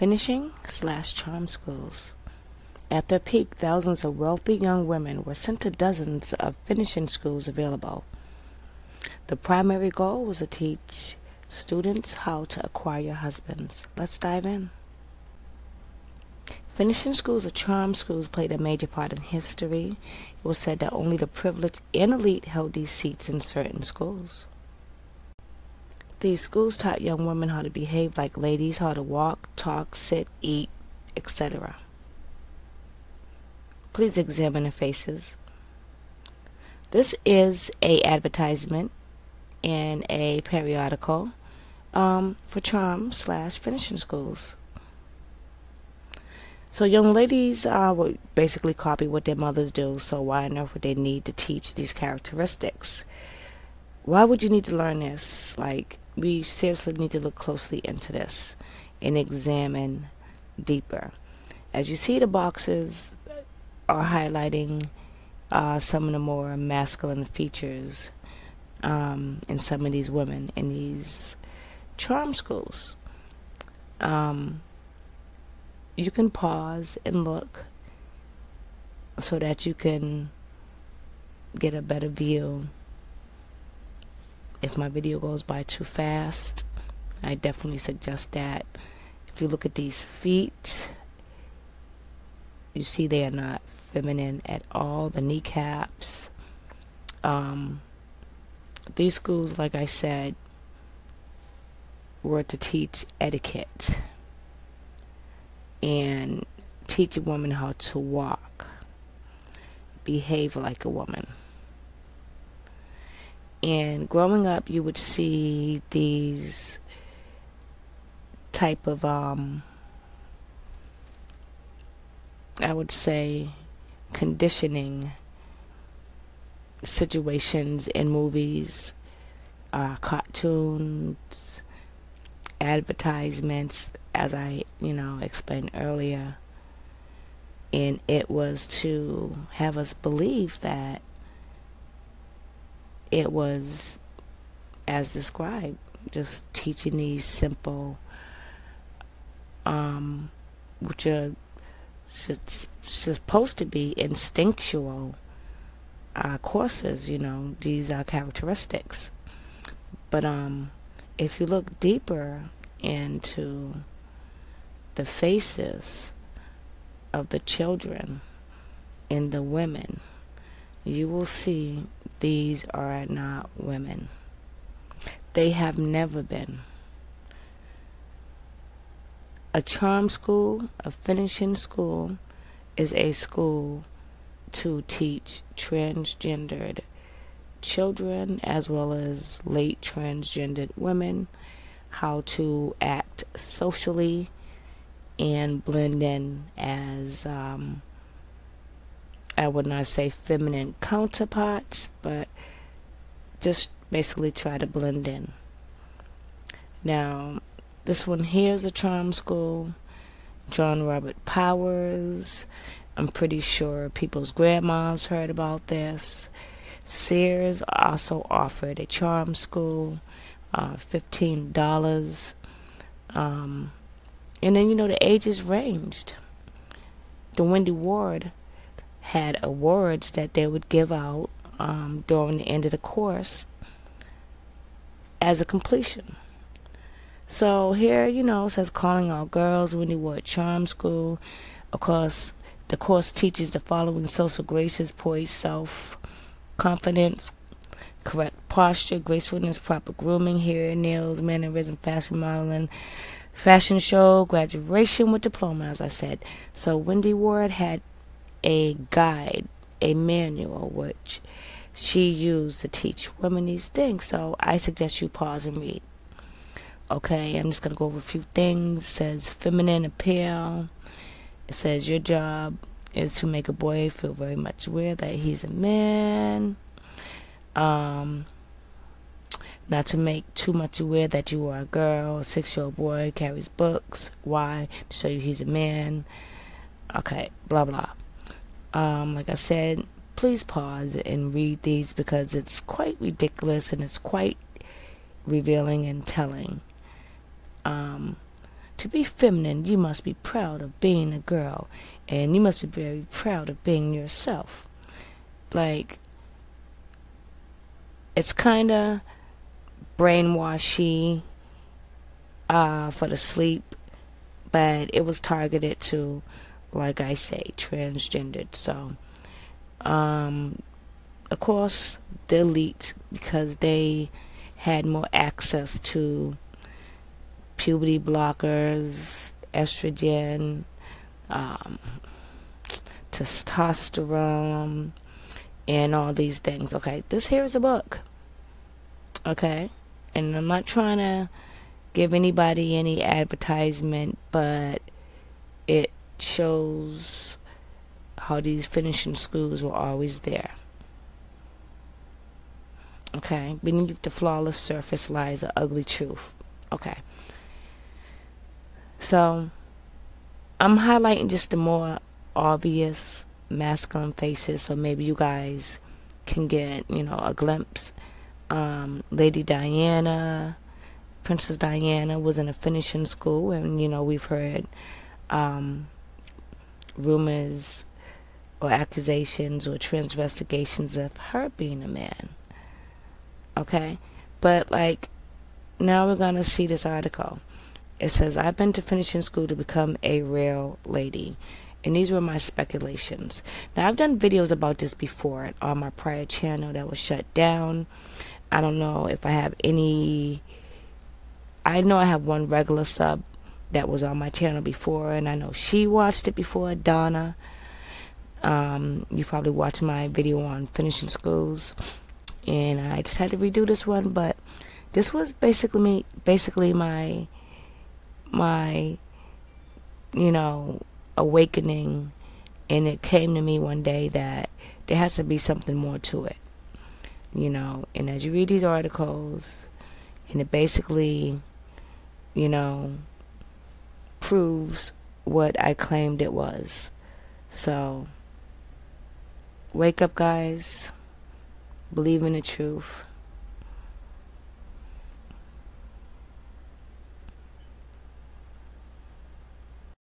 finishing slash charm schools. At their peak, thousands of wealthy young women were sent to dozens of finishing schools available. The primary goal was to teach students how to acquire husbands. Let's dive in. Finishing schools or charm schools played a major part in history. It was said that only the privileged and elite held these seats in certain schools. These schools taught young women how to behave like ladies, how to walk, talk, sit, eat, etc. Please examine the faces. This is a advertisement in a periodical um, for charm slash finishing schools. So young ladies uh, would basically copy what their mothers do. So why on earth would they need to teach these characteristics? Why would you need to learn this? Like we seriously need to look closely into this and examine deeper. As you see, the boxes are highlighting uh, some of the more masculine features um, in some of these women in these charm schools. Um, you can pause and look so that you can get a better view if my video goes by too fast, I definitely suggest that. If you look at these feet, you see they are not feminine at all. The kneecaps. Um, these schools, like I said, were to teach etiquette and teach a woman how to walk, behave like a woman. And growing up, you would see these type of, um, I would say, conditioning situations in movies, uh, cartoons, advertisements, as I, you know, explained earlier. And it was to have us believe that it was as described, just teaching these simple, um, which are supposed to be instinctual uh, courses. You know, these are characteristics. But um, if you look deeper into the faces of the children and the women you will see these are not women. They have never been. A charm school, a finishing school, is a school to teach transgendered children as well as late transgendered women how to act socially and blend in as um, I would not say feminine counterparts, but just basically try to blend in. Now, this one here is a charm school. John Robert Powers. I'm pretty sure people's grandmoms heard about this. Sears also offered a charm school, uh, $15. Um, and then, you know, the ages ranged. The Wendy Ward had awards that they would give out um, during the end of the course as a completion. So here, you know, says calling all girls Wendy Ward Charm School. Of course, the course teaches the following social graces: poise, self confidence, correct posture, gracefulness, proper grooming, hair, nails, mannerism, fashion modeling, fashion show, graduation with diploma, as I said. So Wendy Ward had a guide, a manual, which she used to teach women these things. So I suggest you pause and read. Okay, I'm just going to go over a few things. It says feminine appeal. It says your job is to make a boy feel very much aware that he's a man. Um, not to make too much aware that you are a girl. A six year old boy carries books. Why? To show you he's a man. Okay, blah blah. Um, like I said, please pause and read these because it's quite ridiculous and it's quite revealing and telling. Um, To be feminine, you must be proud of being a girl, and you must be very proud of being yourself. Like, it's kind of brainwashy uh, for the sleep, but it was targeted to, like I say, transgendered. So, um, of course, the elite, because they had more access to puberty blockers, estrogen, um, testosterone, and all these things. Okay, this here is a book. Okay, and I'm not trying to give anybody any advertisement, but it shows how these finishing schools were always there. Okay, beneath the flawless surface lies the ugly truth. Okay. So, I'm highlighting just the more obvious masculine faces, so maybe you guys can get, you know, a glimpse. Um, Lady Diana, Princess Diana was in a finishing school, and you know we've heard um, rumors or accusations or transvestigations of her being a man. Okay, but like now we're gonna see this article. It says, I've been to finishing school to become a real lady. And these were my speculations. Now, I've done videos about this before on my prior channel that was shut down. I don't know if I have any. I know I have one regular sub that was on my channel before, and I know she watched it before, Donna. Um, you probably watched my video on finishing schools, and I had to redo this one. But this was basically me, basically my my, you know, awakening. And it came to me one day that there has to be something more to it. You know, and as you read these articles, and it basically, you know, proves what I claimed it was. So, wake up, guys. Believe in the truth.